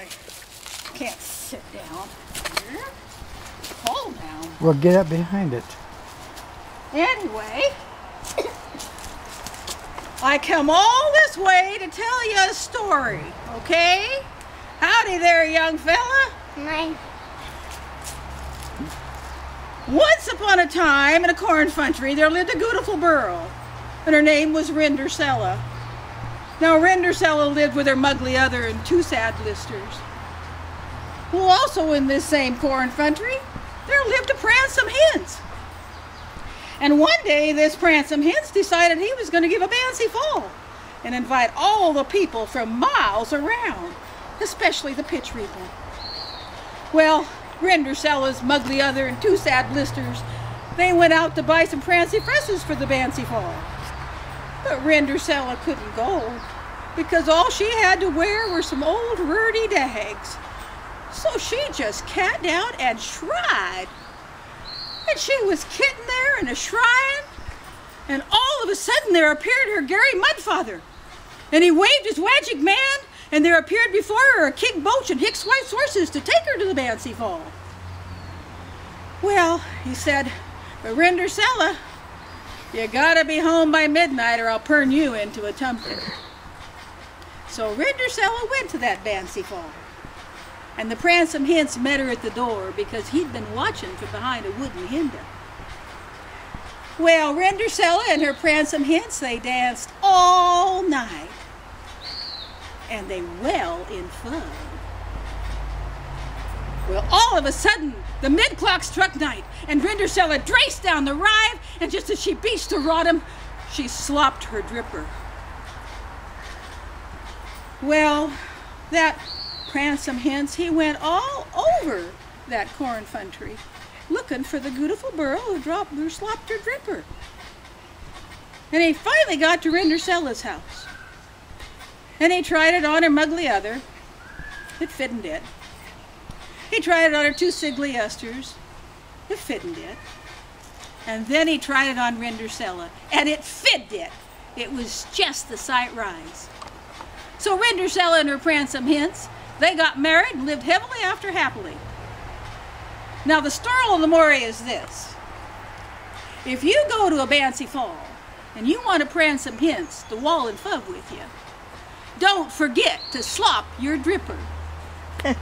I can't sit down here. Fall down. Well, get up behind it. Anyway, I come all this way to tell you a story, okay? Howdy there, young fella. My Once upon a time in a corn country there lived a beautiful girl, and her name was Rindercella. Now Rindercella lived with her mugly other and two sad listers. Well, also in this same corn country, there lived a Pransome Hens. And one day this Pransome Hens decided he was going to give a bouncy fall and invite all the people from miles around, especially the pitch people. Well, Rindercella's mugly other and two sad listers, they went out to buy some prancy fresses for the bouncy fall. But Rindercella couldn't go because all she had to wear were some old ruddy dags. So she just cat down and tried. And she was kitting there and a shrine, and all of a sudden there appeared her Gary Mudfather. And he waved his magic man, and there appeared before her a King Boach and Hicks White's horses to take her to the Bouncy Fall. Well, he said, Rindercella, you gotta be home by midnight or I'll turn you into a tumpkin. So Rindercella went to that Bouncy Fall. And the Pransome Hens met her at the door because he'd been watching from behind a wooden window. Well, Rindercella and her Pransome Hens, they danced all night. And they well in fun. Well, all of a sudden, the mid-clock struck night, and Rindercella raced down the rive, and just as she beached to Rodham, she slopped her dripper. Well, that Pransome Hens, he went all over that corn country, looking for the beautiful girl who dropped who slopped her dripper. And he finally got to Rindercella's house. And he tried it on her mugly other. It fitted it. He tried it on her two siggly esters. It fitted it. And then he tried it on Rindercella, and it fitted it. It was just the sight rise. So Rindercella and her Pransome hints, they got married and lived heavily after happily. Now the story of the Maury is this. If you go to a Bouncy Fall and you want to Pransome hints the wall and fub with you, don't forget to slop your dripper.